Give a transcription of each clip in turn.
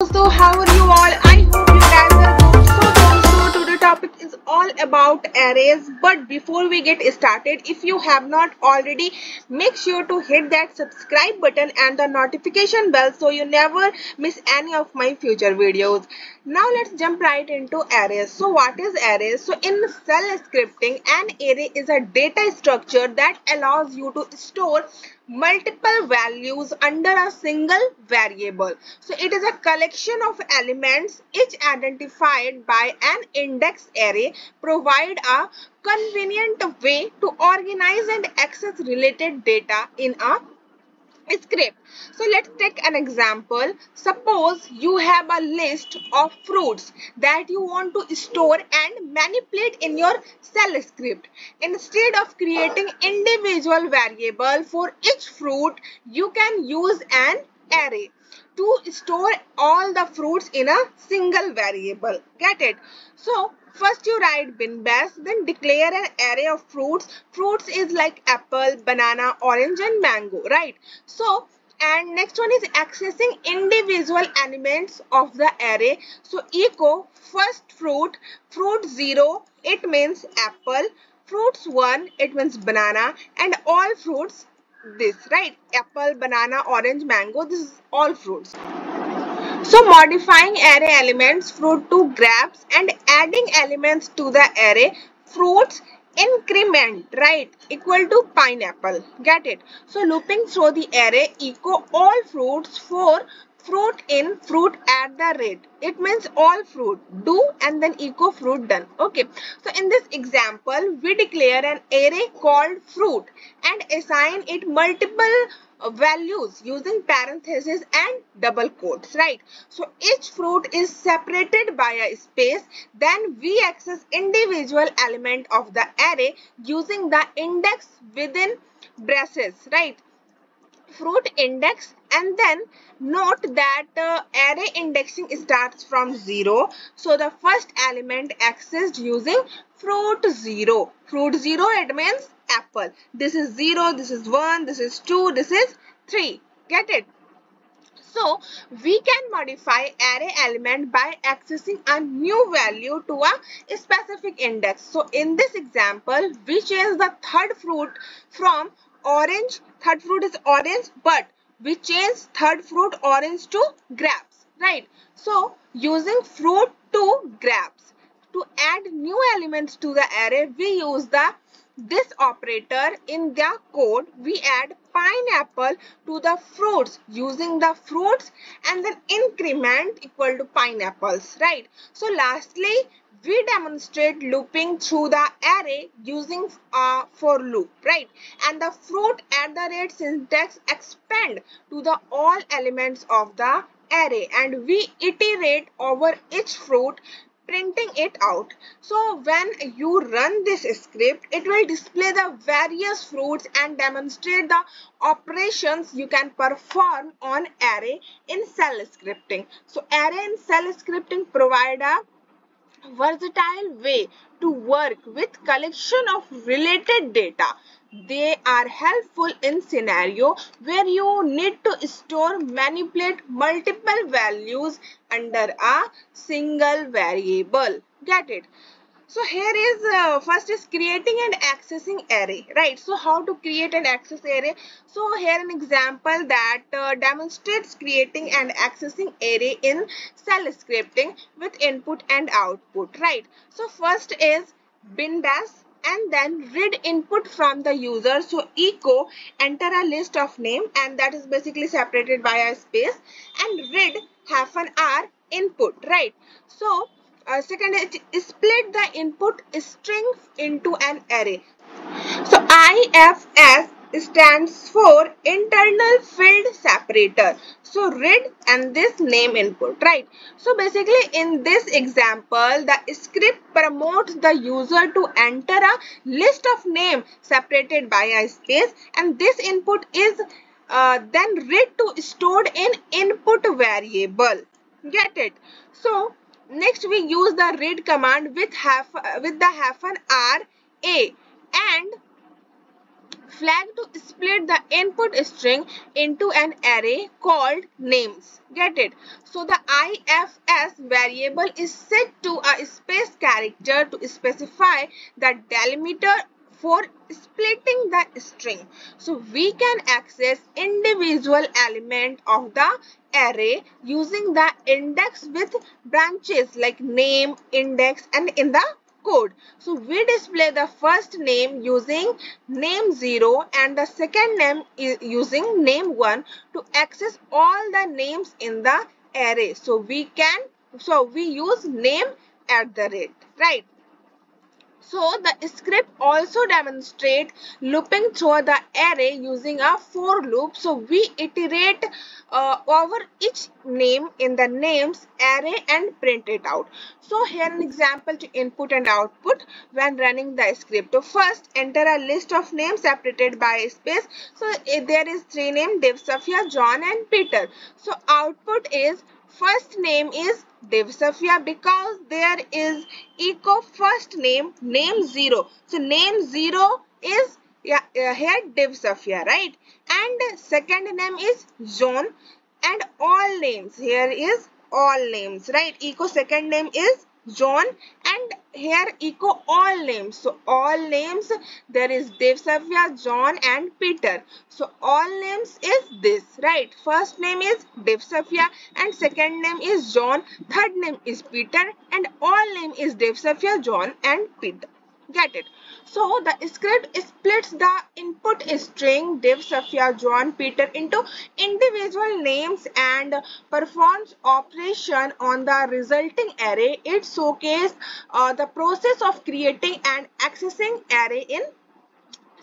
So how are you all? I hope you guys are good. So also today topic is all about arrays. But before we get started, if you have not already, make sure to hit that subscribe button and the notification bell so you never miss any of my future videos. Now let's jump right into arrays. So what is arrays? So in shell scripting, an array is a data structure that allows you to store multiple values under a single variable. So it is a collection of elements each identified by an index array provide a convenient way to organize and access related data in a script. So let's take an example. Suppose you have a list of fruits that you want to store and manipulate in your shell script. Instead of creating individual variable for each fruit, you can use an array to store all the fruits in a single variable. Get it? So First you write bin bash, then declare an array of fruits. Fruits is like apple, banana, orange and mango, right? So, and next one is accessing individual elements of the array. So, echo first fruit, fruit 0, it means apple, fruits 1, it means banana and all fruits this, right? Apple, banana, orange, mango, this is all fruits. So modifying array elements fruit to grabs and adding elements to the array fruits increment right equal to pineapple. Get it? So looping through the array echo all fruits for fruit in fruit at the rate. It means all fruit do and then echo fruit done. Okay. So in this example we declare an array called fruit and assign it multiple values using parentheses and double quotes right? So each fruit is separated by a space then we access individual element of the array using the index within braces right? Fruit index and then note that uh, array indexing starts from 0 so the first element accessed using fruit 0 fruit 0 it means apple. This is 0 this is 1 this is 2 this is 3 get it? So we can modify array element by accessing a new value to a specific index. So in this example, we change the third fruit from orange. Third fruit is orange but we change third fruit orange to grapes right? So using fruit to grapes to add new elements to the array we use the this operator in the code we add pineapple to the fruits using the fruits and then increment equal to pineapples right? So lastly we demonstrate looping through the array using a for loop right? And the fruit at the rate syntax expand to the all elements of the array and we iterate over each fruit printing it out. So when you run this script, it will display the various fruits and demonstrate the operations you can perform on array in shell scripting. So array in shell scripting provide a versatile way to work with collection of related data. They are helpful in scenario where you need to store manipulate multiple values under a single variable. Get it? So here is uh, first is creating and accessing array, right? So how to create and access array? So here an example that uh, demonstrates creating and accessing array in shell scripting with input and output, right? So first is bin dash and then read input from the user. So echo enter a list of name and that is basically separated by a space and read half an hour input, right? So uh, second is split the input string into an array. So IFS stands for internal field separator. So read and this name input, right? So basically in this example, the script promotes the user to enter a list of name separated by a space and this input is uh, then read to stored in input variable. Get it? So Next, we use the read command with half with the hyphen r a and flag to split the input string into an array called names. Get it? So the IFS variable is set to a space character to specify the delimiter for splitting the string. So we can access individual element of the array using the index with branches like name, index and in the code. So we display the first name using name 0 and the second name using name 1 to access all the names in the array. So we can, so we use name at the rate, right? So the script also demonstrate looping through the array using a for loop. So we iterate uh, over each name in the names array and print it out. So here an example to input and output when running the script. So first enter a list of names separated by space. So eh, there is three names Dev, Safia, John and Peter. So output is first name is Devsafia because there is echo first name name 0 so name 0 is yeah, here Devsafia right? And second name is John and all names. Here is all names right? Echo second name is John and here echo all names. So all names there is Devsafia, John and Peter. So all names is this right. First name is Devsafia and second name is John. Third name is Peter and all name is Devsafia, John and Peter. Get it? So the script splits the input string Dev, Safia, John, Peter into individual names and performs operation on the resulting array. It showcases uh, the process of creating and accessing array in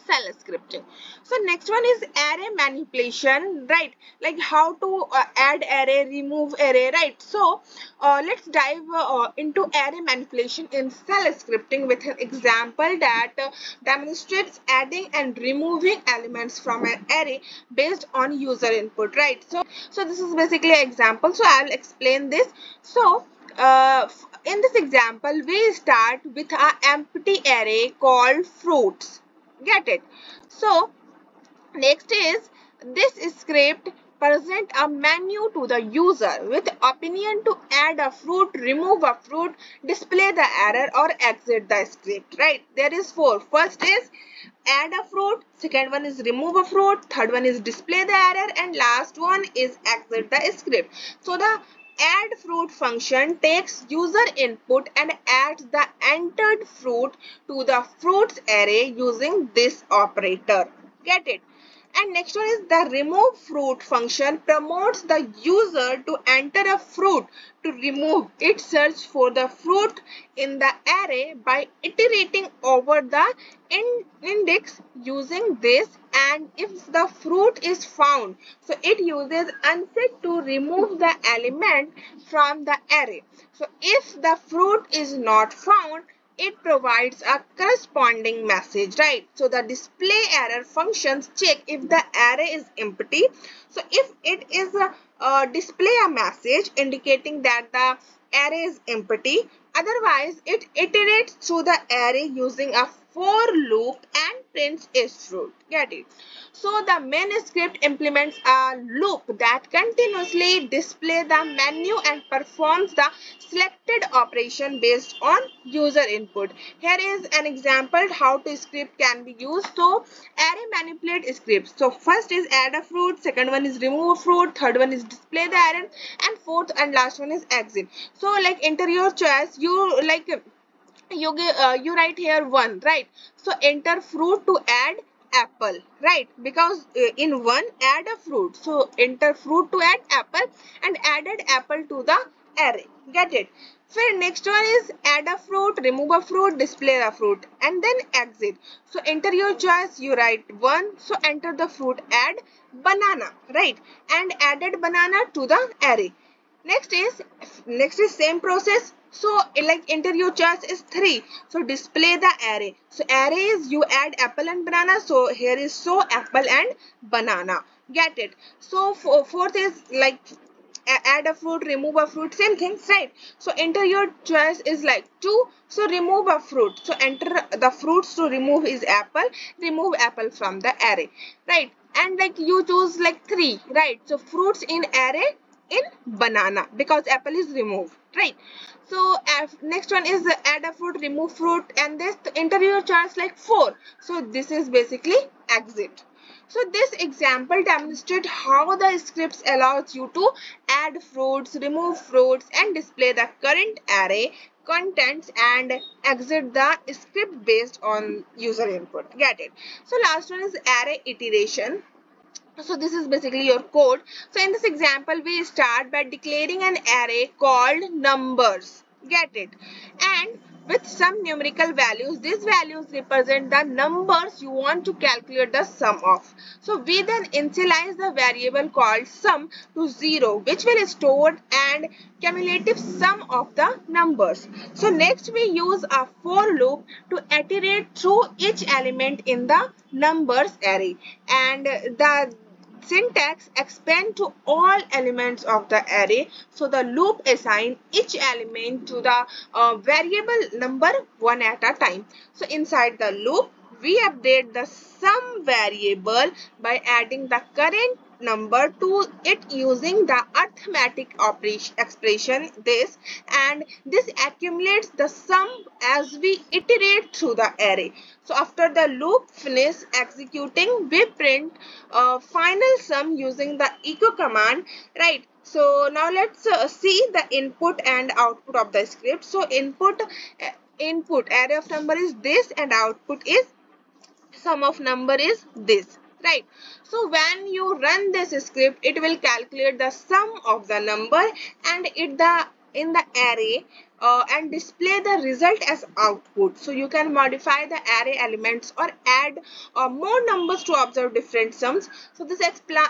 shell scripting. So next one is array manipulation, right? Like how to uh, add array, remove array, right? So uh, let's dive uh, into array manipulation in shell scripting with an example that uh, demonstrates adding and removing elements from an array based on user input, right? So, so this is basically an example. So I'll explain this. So uh, in this example, we start with an empty array called fruits get it. So next is this script present a menu to the user with opinion to add a fruit remove a fruit display the error or exit the script right? There is four. First is add a fruit. Second one is remove a fruit. Third one is display the error. And last one is exit the script. So the add fruit function takes user input and adds the entered fruit to the fruits array using this operator. Get it? And next one is the remove fruit function promotes the user to enter a fruit to remove it search for the fruit in the array by iterating over the in index using this. And if the fruit is found so it uses unset to remove the element from the array. So if the fruit is not found it provides a corresponding message right? So the display error functions check if the array is empty. So if it is a, display a message indicating that the array is empty otherwise it iterates through the array using a for loop and prints is fruit get it? So the main script implements a loop that continuously display the menu and performs the selected operation based on user input. Here is an example how to script can be used. So array manipulate scripts so first is add a fruit second one is remove fruit third one is display the error and fourth and last one is exit. So like enter your choice. You like you uh, you write here one right? So enter fruit to add apple right? Because uh, in one add a fruit. So enter fruit to add apple and added apple to the array. Get it? So next one is add a fruit remove a fruit display a fruit and then exit. So enter your choice. You write one. So enter the fruit add banana right? And added banana to the array. Next is next is same process so like enter your choice is 3. So display the array. So array is you add apple and banana. So here is so apple and banana. Get it. So fourth is like add a fruit remove a fruit. Same thing, right so enter your choice is like 2 so remove a fruit. So enter the fruits to remove is apple. Remove apple from the array. Right? And like you choose like 3 right? So fruits in array in banana. Because apple is removed right so next one is add a fruit remove fruit and this enter your choice like 4 so this is basically exit so this example demonstrates how the scripts allows you to add fruits, remove fruits and display the current array contents and exit the script based on user input. Get it? So last one is array iteration. So this is basically your code. So in this example, we start by declaring an array called numbers. Get it? And with some numerical values. These values represent the numbers you want to calculate the sum of. So we then initialize the variable called sum to 0 which will store and cumulative sum of the numbers. So next we use a for loop to iterate through each element in the numbers array and the syntax expand to all elements of the array. So the loop assign each element to the uh, variable number one at a time. So inside the loop, we update the sum variable by adding the current number to it using the arithmetic operation expression this and this accumulates the sum as we iterate through the array. So after the loop finish executing we print a final sum using the echo command right? So now let's uh, see the input and output of the script. So input uh, input array of number is this and output is sum of number is this right? So when you run this script it will calculate the sum of the number and it the in the array uh, and display the result as output. So you can modify the array elements or add uh, more numbers to observe different sums. So this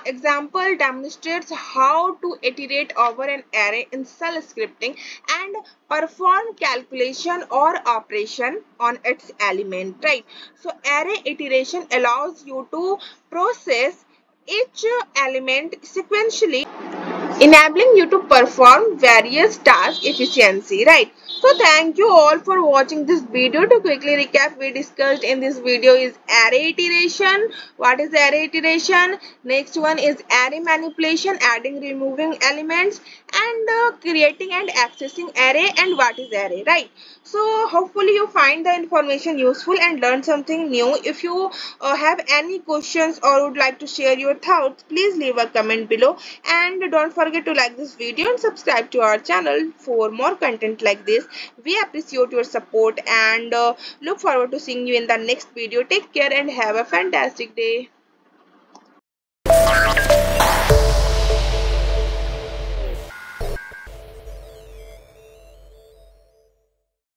example demonstrates how to iterate over an array in shell scripting and perform calculation or operation on its element, right? So array iteration allows you to process each element sequentially enabling you to perform various tasks efficiency right? So thank you all for watching this video. To quickly recap we discussed in this video is array iteration. What is array iteration? Next one is array manipulation adding removing elements and uh, creating and accessing array and what is array right? So hopefully you find the information useful and learn something new. If you uh, have any questions or would like to share your thoughts please leave a comment below. And don't forget to like this video and subscribe to our channel for more content like this. We appreciate your support and uh, look forward to seeing you in the next video. Take care and have a fantastic day